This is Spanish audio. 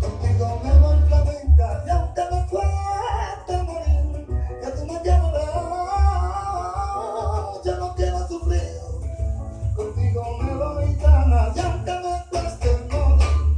Contigo me va la ventana, ya te me cuesta morir. Ya te voy a morir, ya no quiero sufrir. Contigo me va a la ventana, ya te me cuesta morir.